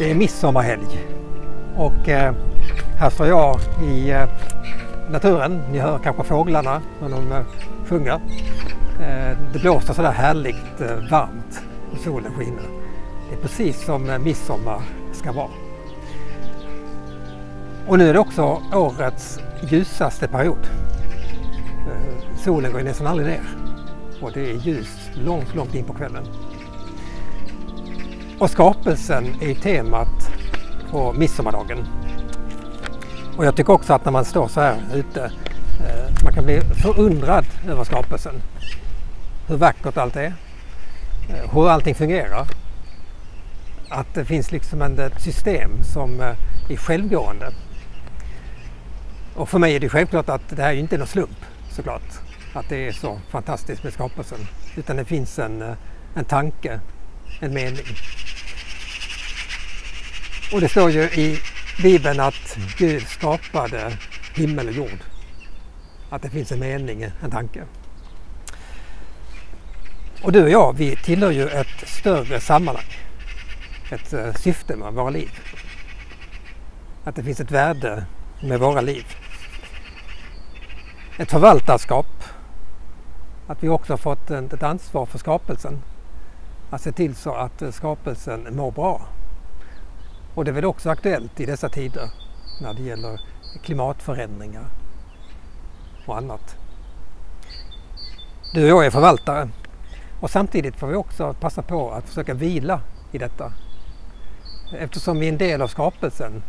Det är midsommarhelg och eh, här står jag i eh, naturen. Ni hör kanske fåglarna när de eh, sjunger. Eh, det blåser sådär härligt eh, varmt och solen skiner. Det är precis som eh, midsommar ska vara. Och nu är det också årets ljusaste period. Solen går nästan aldrig ner och det är ljust långt, långt in på kvällen. Och skapelsen är temat på midsommardagen. Och jag tycker också att när man står så här ute, eh, man kan bli förundrad över skapelsen. Hur vackert allt är, eh, hur allting fungerar. Att det finns liksom ett system som eh, är självgående. Och för mig är det självklart att det här är inte någon slump såklart. Att det är så fantastiskt med skapelsen. Utan det finns en, en tanke, en mening. Och det står ju i Bibeln att Gud skapade himmel och jord. Att det finns en mening, en tanke. Och du och jag, vi tillhör ju ett större sammanhang. Ett eh, syfte med våra liv. Att det finns ett värde med våra liv. Ett förvaltarskap. Att vi också har fått ett ansvar för skapelsen. Att se till så att eh, skapelsen mår bra. Och det är väl också aktuellt i dessa tider när det gäller klimatförändringar och annat. Du och jag är förvaltare och samtidigt får vi också passa på att försöka vila i detta. Eftersom vi är en del av skapelsen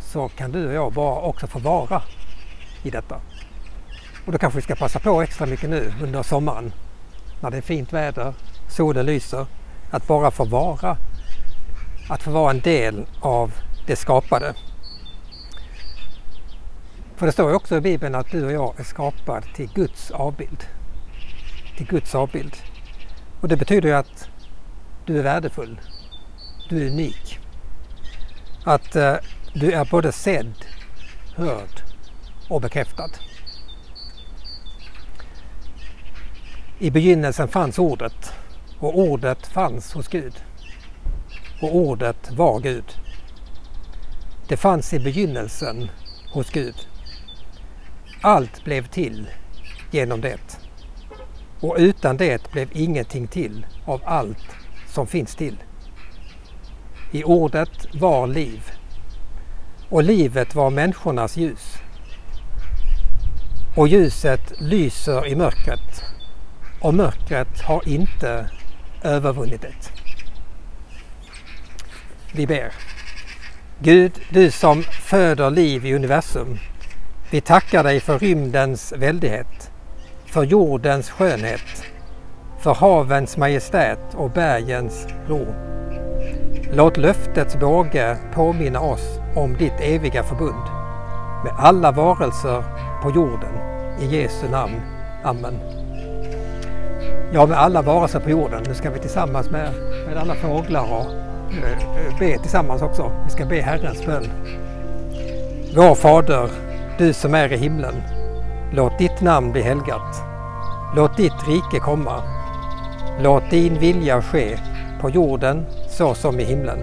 så kan du och jag också få vara i detta. Och då kanske vi ska passa på extra mycket nu under sommaren när det är fint väder, solen lyser, att bara få vara att få vara en del av det skapade. För det står ju också i Bibeln att du och jag är skapad till Guds avbild. Till Guds avbild. Och det betyder ju att du är värdefull. Du är unik. Att eh, du är både sedd, hörd och bekräftad. I begynnelsen fanns ordet och ordet fanns hos Gud och ordet var Gud. Det fanns i begynnelsen hos Gud. Allt blev till genom det. Och utan det blev ingenting till av allt som finns till. I ordet var liv. Och livet var människornas ljus. Och ljuset lyser i mörkret. Och mörkret har inte övervunnit det. Vi ber. Gud, du som föder liv i universum. Vi tackar dig för rymdens väldighet, för jordens skönhet, för havens majestät och bergens ro. Låt löftets båge påminna oss om ditt eviga förbund med alla varelser på jorden. I Jesu namn. Amen. Ja, med alla varelser på jorden. Nu ska vi tillsammans med, med alla fåglar och Eh, eh, be tillsammans också. Vi ska be Herrens bön. Vår Fader, du som är i himlen. Låt ditt namn bli helgat. Låt ditt rike komma. Låt din vilja ske på jorden så som i himlen.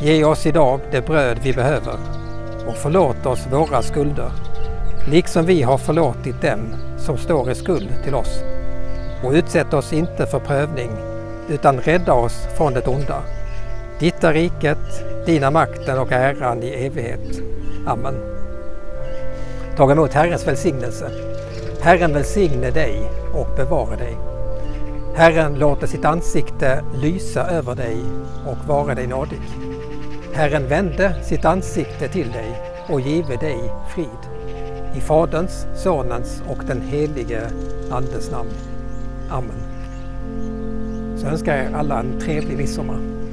Ge oss idag det bröd vi behöver och förlåt oss våra skulder, liksom vi har förlåtit dem som står i skuld till oss. Och utsätt oss inte för prövning, utan rädda oss från det onda. Ditt är riket, dina makten och äran i evighet. Amen. Tag emot Herrens välsignelse. Herren välsigne dig och bevara dig. Herren låter sitt ansikte lysa över dig och vara dig nådig. Herren vände sitt ansikte till dig och give dig frid. I Faderns, Sonens och den helige Andes namn. Amen. Så önskar jag er alla en trevlig midsommar.